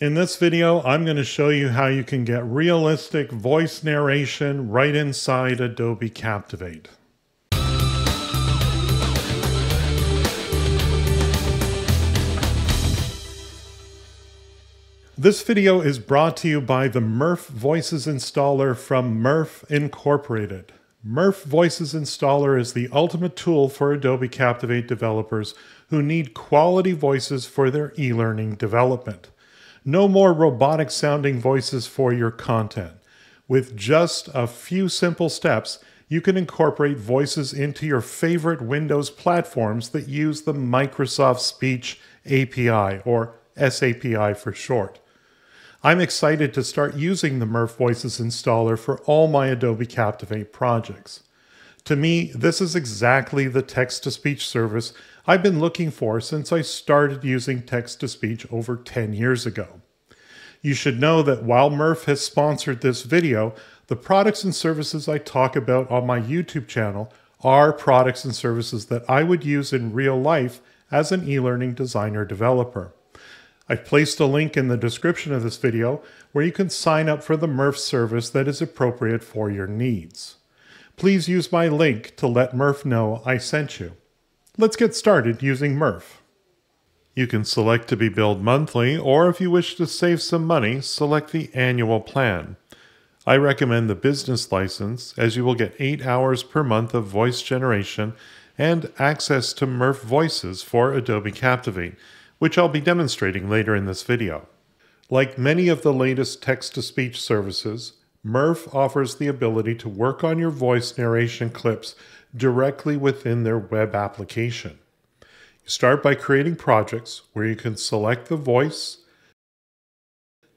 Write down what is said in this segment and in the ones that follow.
In this video, I'm going to show you how you can get realistic voice narration right inside Adobe Captivate. This video is brought to you by the Murf Voices installer from Murf Incorporated. Murf Voices Installer is the ultimate tool for Adobe Captivate developers who need quality voices for their e-learning development. No more robotic sounding voices for your content. With just a few simple steps, you can incorporate voices into your favorite Windows platforms that use the Microsoft Speech API, or SAPI for short. I'm excited to start using the Murf Voices installer for all my Adobe Captivate projects. To me, this is exactly the text to speech service I've been looking for since I started using text to speech over 10 years ago. You should know that while Murf has sponsored this video, the products and services I talk about on my YouTube channel are products and services that I would use in real life as an e-learning designer developer. I've placed a link in the description of this video where you can sign up for the Murf service that is appropriate for your needs. Please use my link to let Murf know I sent you. Let's get started using Murf. You can select to be billed monthly, or if you wish to save some money, select the annual plan. I recommend the business license as you will get 8 hours per month of voice generation and access to Murf Voices for Adobe Captivate, which I'll be demonstrating later in this video. Like many of the latest text-to-speech services, Murf offers the ability to work on your voice narration clips directly within their web application. You start by creating projects where you can select the voice,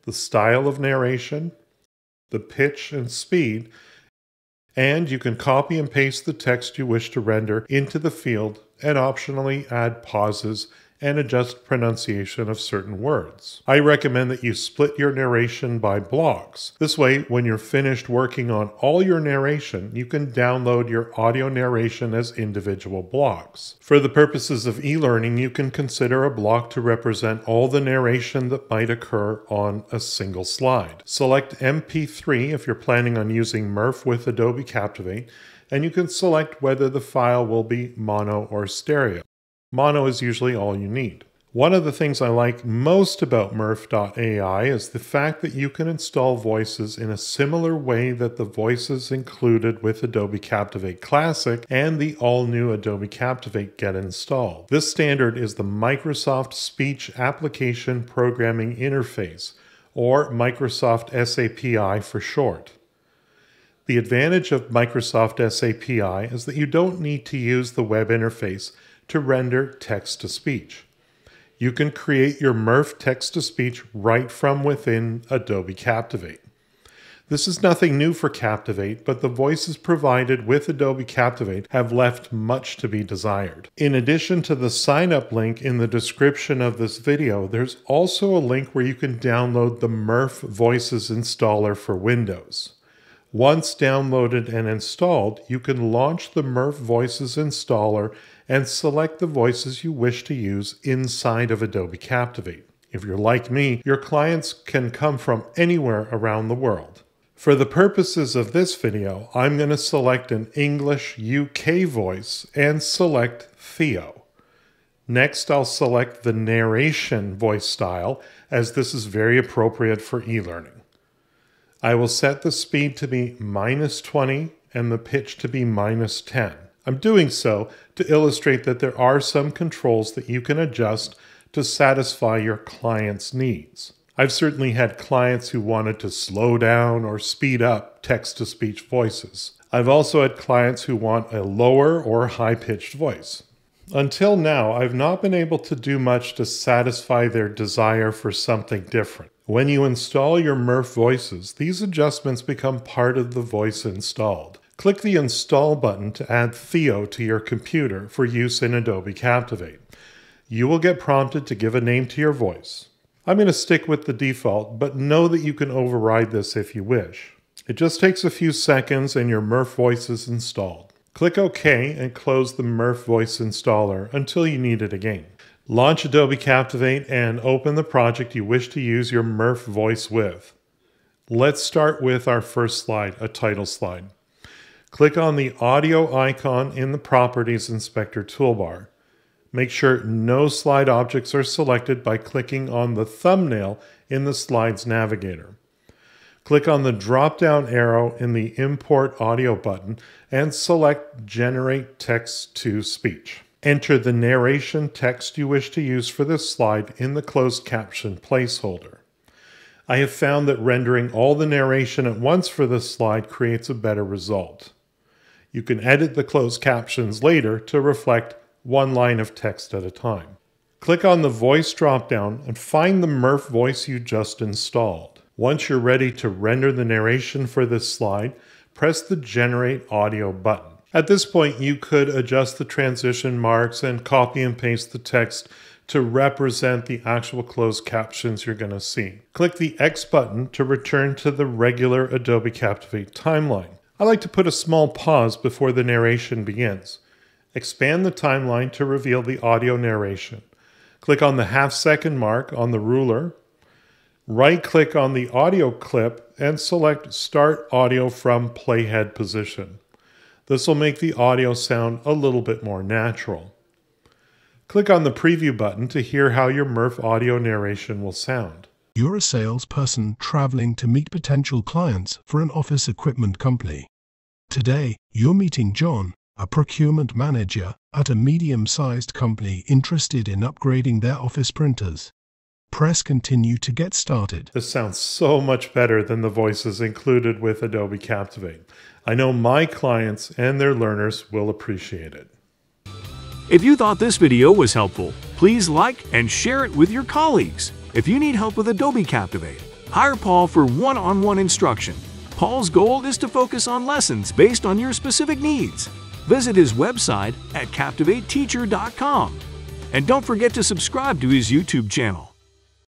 the style of narration, the pitch and speed, and you can copy and paste the text you wish to render into the field and optionally add pauses and adjust pronunciation of certain words. I recommend that you split your narration by blocks. This way, when you're finished working on all your narration, you can download your audio narration as individual blocks. For the purposes of e-learning, you can consider a block to represent all the narration that might occur on a single slide. Select MP3 if you're planning on using Murf with Adobe Captivate, and you can select whether the file will be mono or stereo. Mono is usually all you need. One of the things I like most about Murf.ai is the fact that you can install voices in a similar way that the voices included with Adobe Captivate Classic and the all-new Adobe Captivate get installed. This standard is the Microsoft Speech Application Programming Interface, or Microsoft SAPI for short. The advantage of Microsoft SAPI is that you don't need to use the web interface to render text to speech. You can create your Murf text to speech right from within Adobe Captivate. This is nothing new for Captivate, but the voices provided with Adobe Captivate have left much to be desired. In addition to the sign up link in the description of this video, there's also a link where you can download the Murf Voices installer for Windows. Once downloaded and installed, you can launch the Murf Voices installer and select the voices you wish to use inside of Adobe Captivate. If you're like me, your clients can come from anywhere around the world. For the purposes of this video, I'm going to select an English UK voice and select Theo. Next, I'll select the narration voice style, as this is very appropriate for e-learning. I will set the speed to be minus 20 and the pitch to be minus 10. I'm doing so to illustrate that there are some controls that you can adjust to satisfy your client's needs. I've certainly had clients who wanted to slow down or speed up text to speech voices. I've also had clients who want a lower or high pitched voice. Until now, I've not been able to do much to satisfy their desire for something different. When you install your Murf voices, these adjustments become part of the voice installed. Click the Install button to add Theo to your computer for use in Adobe Captivate. You will get prompted to give a name to your voice. I'm going to stick with the default, but know that you can override this if you wish. It just takes a few seconds and your Murf voice is installed. Click OK and close the Murf voice installer until you need it again. Launch Adobe Captivate and open the project you wish to use your Murf voice with. Let's start with our first slide, a title slide. Click on the audio icon in the Properties Inspector toolbar. Make sure no slide objects are selected by clicking on the thumbnail in the Slides Navigator. Click on the drop-down arrow in the Import Audio button and select Generate Text to Speech. Enter the narration text you wish to use for this slide in the closed caption placeholder. I have found that rendering all the narration at once for this slide creates a better result. You can edit the closed captions later to reflect one line of text at a time. Click on the Voice dropdown and find the Murf voice you just installed. Once you're ready to render the narration for this slide, press the Generate Audio button. At this point, you could adjust the transition marks and copy and paste the text to represent the actual closed captions you're going to see. Click the X button to return to the regular Adobe Captivate timeline. I like to put a small pause before the narration begins. Expand the timeline to reveal the audio narration. Click on the half second mark on the ruler. Right click on the audio clip and select Start Audio from Playhead position. This will make the audio sound a little bit more natural. Click on the preview button to hear how your Murf audio narration will sound. You're a salesperson traveling to meet potential clients for an office equipment company. Today, you're meeting John, a procurement manager at a medium sized company interested in upgrading their office printers. Press continue to get started. This sounds so much better than the voices included with Adobe Captivate. I know my clients and their learners will appreciate it. If you thought this video was helpful, please like and share it with your colleagues. If you need help with Adobe Captivate, hire Paul for one-on-one instruction. Paul's goal is to focus on lessons based on your specific needs. Visit his website at CaptivateTeacher.com. And don't forget to subscribe to his YouTube channel.